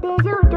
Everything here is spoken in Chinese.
点就。